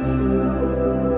うん。